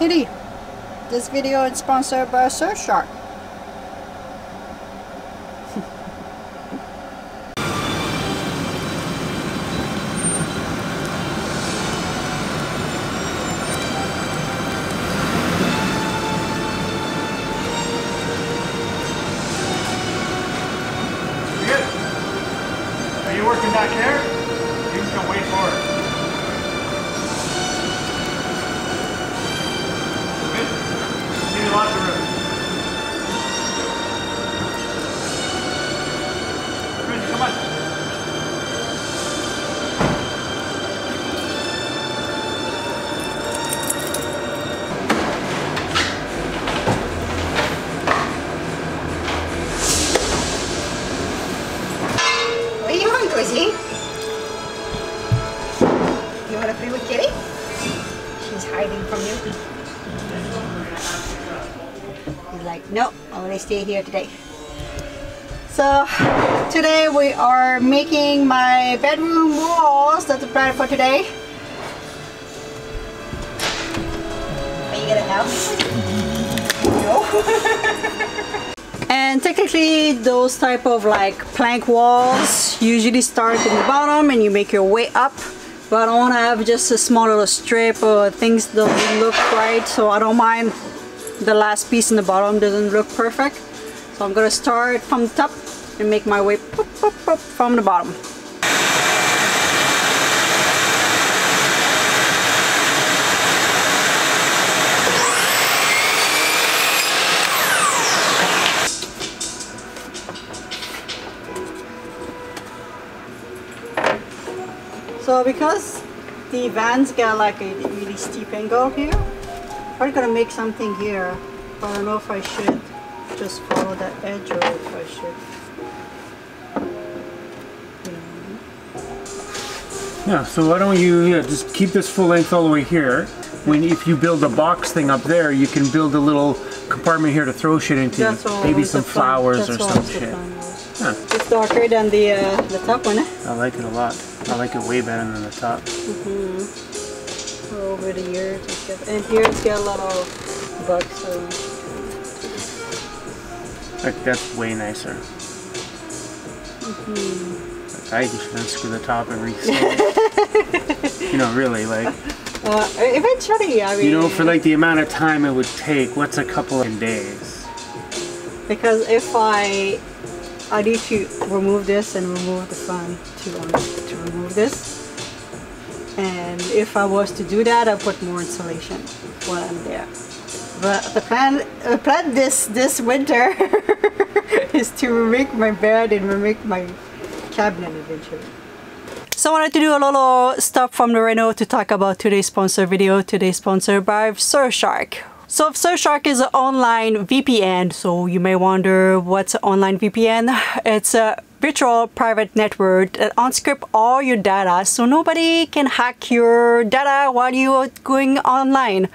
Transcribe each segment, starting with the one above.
Kitty. This video is sponsored by Surfshark. You want with Kitty? She's hiding from you. He's like, no, I want to stay here today. So today we are making my bedroom walls. That's the plan for today. Are you gonna help? No. And technically those type of like plank walls usually start in the bottom and you make your way up. But I want to have just a small little strip or things don't look right so I don't mind the last piece in the bottom doesn't look perfect. So I'm gonna start from the top and make my way from the bottom. So because the vans got like a really steep angle here, I'm probably gonna make something here, I don't know if I should just follow that edge or if I should. Yeah, so why don't you yeah, just keep this full length all the way here. When if you build a box thing up there, you can build a little compartment here to throw shit into. That's Maybe some flowers or some shit. Yeah, It's darker than the uh, the top one, eh? I like it a lot. I like it way better than the top. Over the years, it's got, and here it's got a little bugs. So Like that's way nicer. Mm-hmm. Like, I should unscrew the top and reseal you know, really, like uh, eventually, I mean, you know, for like the amount of time it would take. What's a couple of days? because if I I need to remove this and remove the fan to um, to remove this. And if I was to do that, I put more insulation while I'm there. But the plan, the plan this this winter is to remake my bed and remake my cabinet eventually. So I wanted to do a little stuff from the reno to talk about today's sponsor video. Today's sponsored by Surfshark. So if Surfshark is an online VPN. So you may wonder what's an online VPN? It's a virtual private network that unscript all your data so nobody can hack your data while you're going online.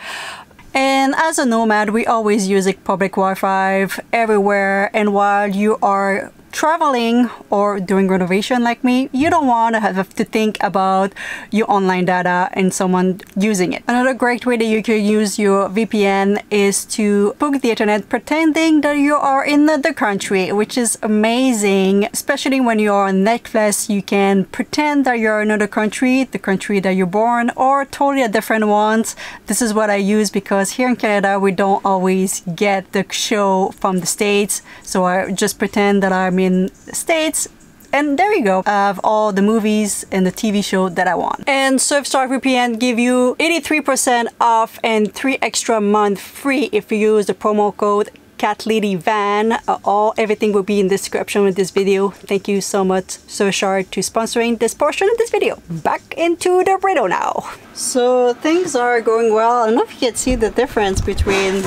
And as a nomad, we always use public Wi-Fi everywhere. And while you are traveling or doing renovation like me, you don't want to have to think about your online data and someone using it. Another great way that you can use your VPN is to book the internet pretending that you are in the country, which is amazing. Especially when you're on Netflix, you can pretend that you're in another country, the country that you're born, or totally a different ones. This is what I use because here in Canada, we don't always get the show from the States. So I just pretend that I'm in the States and there you go. I have all the movies and the TV show that I want. And Surfshark VPN give you 83% off and 3 extra month free if you use the promo code CatLadyVan. Uh, all everything will be in the description with this video. Thank you so much Surfshark to sponsoring this portion of this video. Back into the reno now. So things are going well. I don't know if you can see the difference between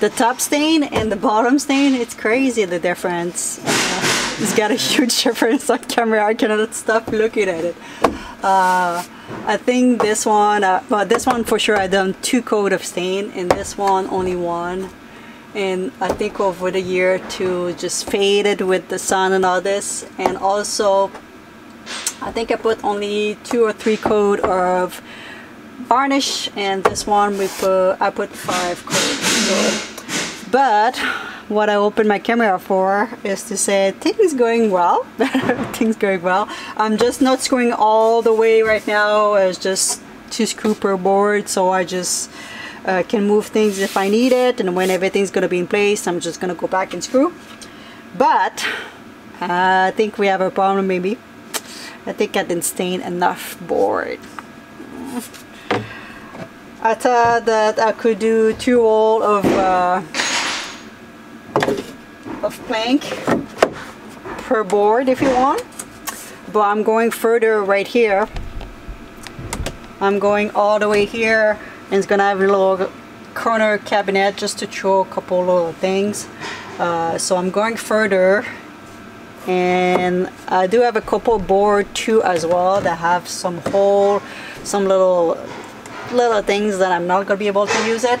the top stain and the bottom stain. It's crazy the difference. Uh, it's got a huge difference on camera. I cannot stop looking at it. Uh, I think this one, uh, but this one for sure I done two coat of stain and this one only one. And I think over the year to just faded with the sun and all this. And also I think I put only two or three coat of varnish and this one we put I put five coats but what I opened my camera for is to say things going well. Things going well. I'm just not screwing all the way right now. It's just two screw per board so I just uh, can move things if I need it and when everything's gonna be in place I'm just gonna go back and screw. But I think we have a problem maybe. I think I didn't stain enough board I thought that I could do two roll of uh, of plank per board if you want. But I'm going further right here. I'm going all the way here and it's gonna have a little corner cabinet just to throw a couple little things. Uh, so I'm going further and I do have a couple board too as well that have some hole some little little things that I'm not gonna be able to use it.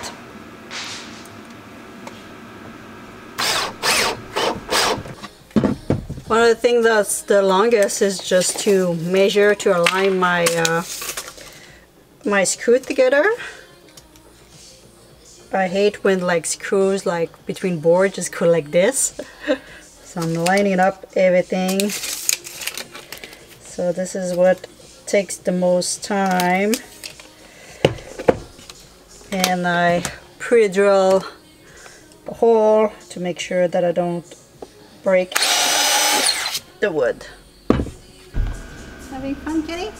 One of the things that's the longest is just to measure to align my uh, my screw together. I hate when like screws like between boards just go like this. So I'm lining up everything. So this is what takes the most time and I pre-drill the hole to make sure that I don't break the wood. Having fun, kitty?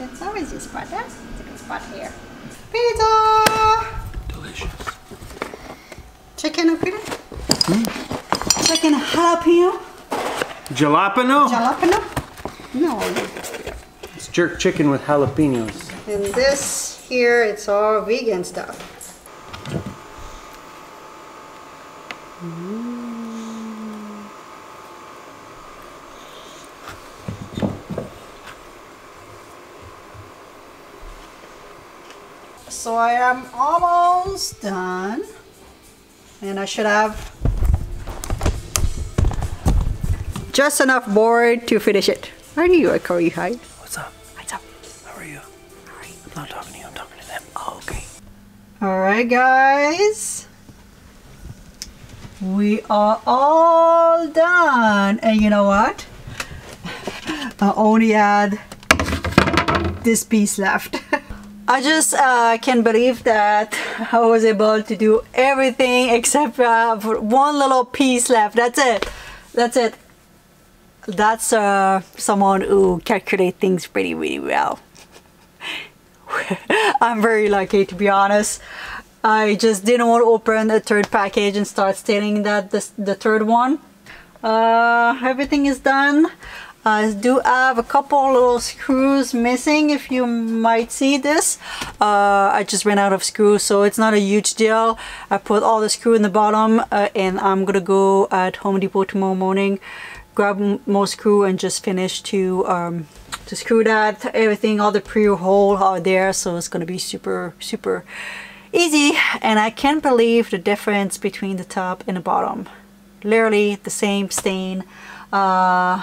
it's always your spot, huh? It's a good spot here. Pizza! Delicious. Chicken and pizza? Hmm? Chicken jalapeno? Jalapeno? Jalapeno? No. It's jerk chicken with jalapenos. And this here, it's all vegan stuff. So I am almost done. And I should have just enough board to finish it. Are you, Corey? Hi. What's? What's up? Not talking to you, I'm talking to them. Oh, okay. Alright guys. We are all done. And you know what? I only had this piece left. I just uh, can't believe that I was able to do everything except uh, for one little piece left. That's it. That's it. That's uh, someone who calculates things pretty, really well. I'm very lucky to be honest. I just didn't want to open the third package and start stating that this, the third one. Uh, everything is done. I do have a couple little screws missing if you might see this. Uh, I just ran out of screws so it's not a huge deal. I put all the screw in the bottom uh, and I'm gonna go at Home Depot tomorrow morning grab more screw and just finish to um, to screw that. Everything all the pre-hole are there so it's gonna be super super easy. And I can't believe the difference between the top and the bottom. Literally the same stain. Uh,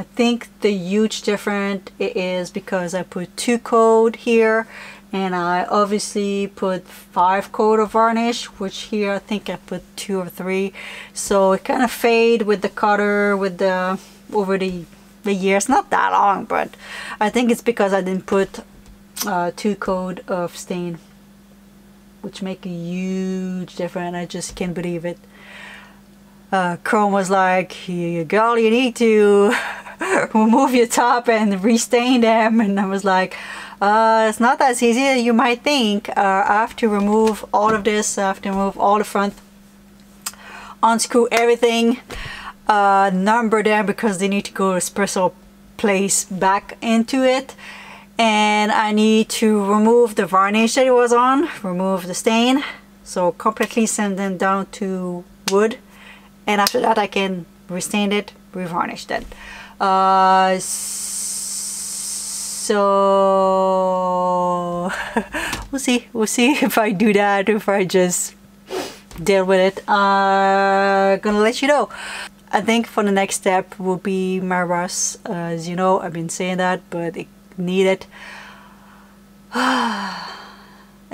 I think the huge difference is because I put two coat here and I obviously put five coat of varnish which here I think I put two or three. So it kind of fade with the cutter with the over the the years. Not that long but I think it's because I didn't put uh, two coat of stain which make a huge difference. I just can't believe it. Uh, Chrome was like, you girl, you need to remove your top and restain them. And I was like, uh, it's not as easy as you might think. Uh, I have to remove all of this. I have to remove all the front, unscrew everything, uh, number them because they need to go special place back into it. And I need to remove the varnish that it was on, remove the stain. So completely send them down to wood and after that I can restain it revarnish it uh, so we'll see. We'll see if I do that if I just deal with it. Uh gonna let you know. I think for the next step will be my rust uh, as you know I've been saying that but it needed.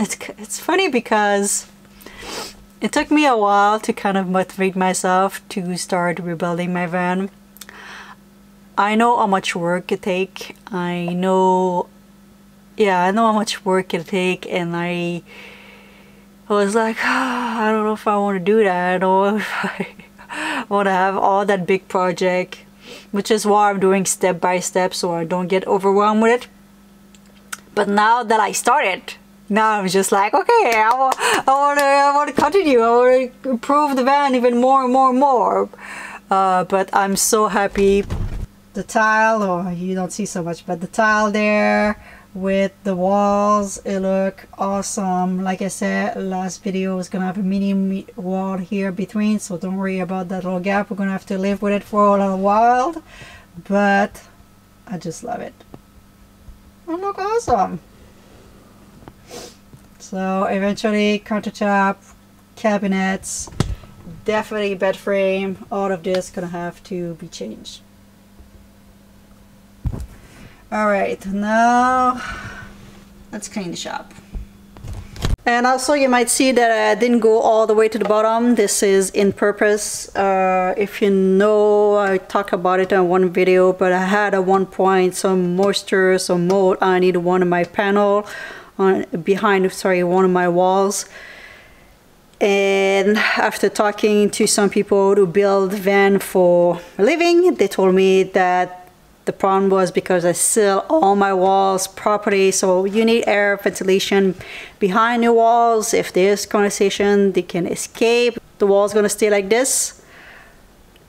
It's it's funny because it took me a while to kind of motivate myself to start rebuilding my van. I know how much work it take. I know, yeah, I know how much work it take, and I, I was like, oh, I don't know if I want to do that. I don't know if I want to have all that big project, which is why I'm doing step by step so I don't get overwhelmed with it. But now that I started, now I'm just like, okay, I want, I want to, I want to continue. I want to improve the van even more and more and more. Uh, but I'm so happy. The tile, or you don't see so much, but the tile there with the walls, it look awesome. Like I said, last video is gonna have a mini wall here between, so don't worry about that little gap. We're gonna have to live with it for a little while, but I just love it. It look awesome. So eventually countertop, cabinets, definitely bed frame, all of this gonna have to be changed. Alright, now let's clean the shop. And also you might see that I didn't go all the way to the bottom. This is in purpose. Uh, if you know, I talked about it in one video, but I had at one point some moisture, some mold. I needed one of my panel on behind sorry one of my walls and after talking to some people who build van for a living they told me that the problem was because I seal all my walls properly so you need air ventilation behind your walls if there's condensation they can escape the wall's gonna stay like this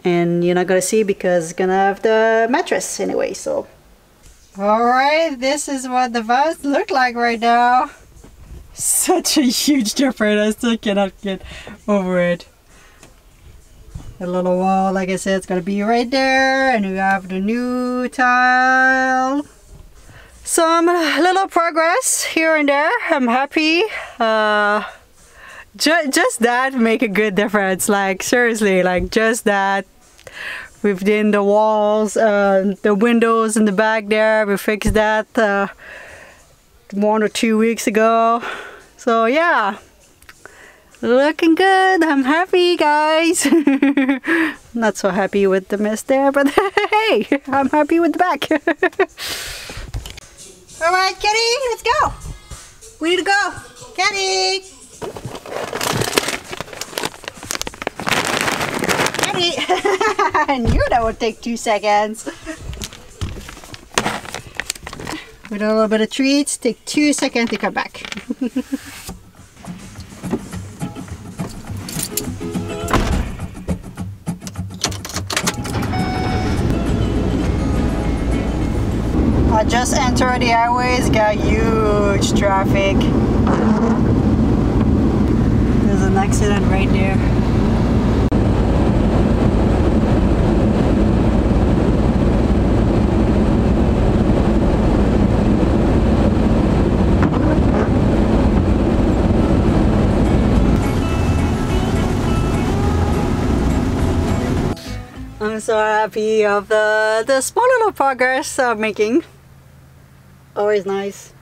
and you're not gonna see because it's gonna have the mattress anyway so Alright, this is what the vase look like right now. Such a huge difference, I still cannot get over it. The little wall, like I said, it's gonna be right there, and we have the new tile. Some little progress here and there, I'm happy. Uh, ju just that make a good difference, like seriously, like just that within the walls, uh, the windows in the back there. We fixed that uh, one or two weeks ago. So yeah, looking good. I'm happy, guys. Not so happy with the mess there, but hey, I'm happy with the back. All right, Kitty, let's go. We need to go. Kitty. Kitty. I knew that would take two seconds. With a little bit of treats, take two seconds to come back. I just entered the highways, got huge traffic. There's an accident right there. I'm so happy of the, the small little progress I'm making. Always nice.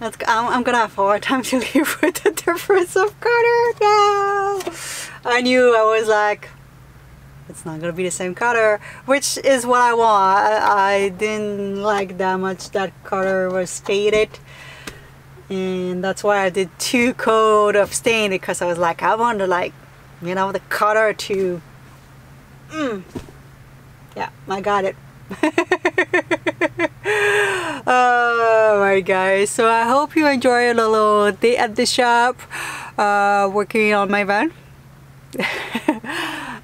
That's, I'm, I'm gonna have a hard time to live with the difference of color. I knew I was like, it's not gonna be the same color, which is what I want. I, I didn't like that much that color was faded. And that's why I did two coat of stain because I was like, I want to like, you know, the color to Mm. Yeah, I got it. Alright guys, so I hope you enjoy a little day at the shop uh, working on my van.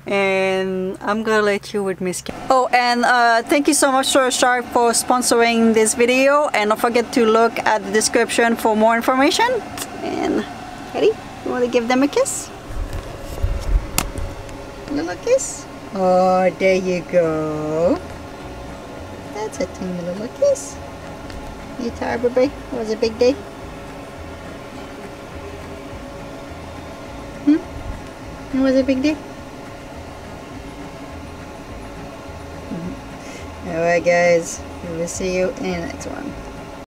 and I'm gonna let you with Miss. Oh, and uh, thank you so much to Shark for sponsoring this video and don't forget to look at the description for more information. And ready? You want to give them a kiss? A little kiss? Oh, there you go. That's a tiny little kiss. You tired, baby? It was a big day? Hmm? It was a big day? Mm -hmm. Alright guys, we will see you in the next one.